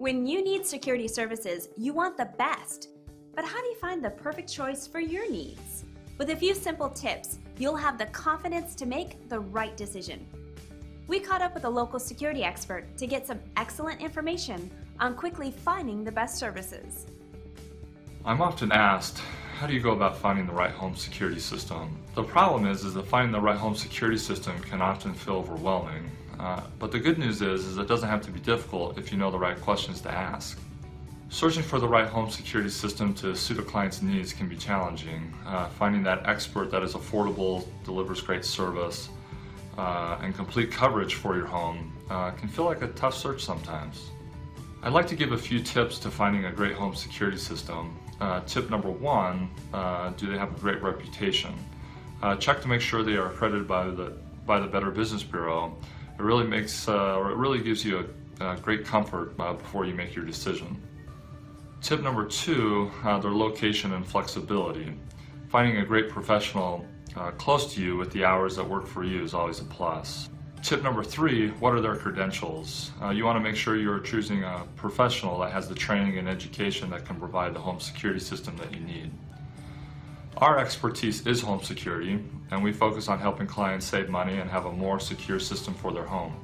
When you need security services, you want the best. But how do you find the perfect choice for your needs? With a few simple tips, you'll have the confidence to make the right decision. We caught up with a local security expert to get some excellent information on quickly finding the best services. I'm often asked, how do you go about finding the right home security system? The problem is, is that finding the right home security system can often feel overwhelming. Uh, but the good news is, is it doesn't have to be difficult if you know the right questions to ask. Searching for the right home security system to suit a client's needs can be challenging. Uh, finding that expert that is affordable, delivers great service, uh, and complete coverage for your home uh, can feel like a tough search sometimes. I'd like to give a few tips to finding a great home security system. Uh, tip number one, uh, do they have a great reputation? Check to make sure they are accredited by the, by the Better Business Bureau. It really makes, uh, or it really gives you a, great comfort uh, before you make your decision. Tip number two, uh, their location and flexibility. Finding a great professional close to you with the hours that work for you is always a plus. Tip number three, what are their credentials? Uh, you want to make sure you're choosing a professional that has the training and education that can provide the home security system that you need. Our expertise is home security, and we focus on helping clients save money and have a more secure system for their home.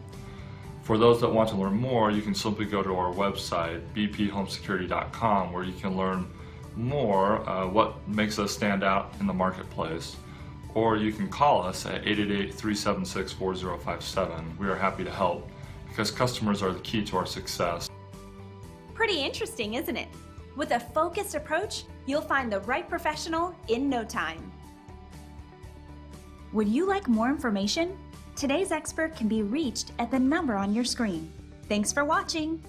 For those that want to learn more, you can simply go to our website, bphomesecurity.com, where you can learn more uh, what makes us stand out in the marketplace or you can call us at 888-376-4057. We are happy to help because customers are the key to our success. Pretty interesting, isn't it? With a focused approach, you'll find the right professional in no time. Would you like more information? Today's expert can be reached at the number on your screen. Thanks for watching!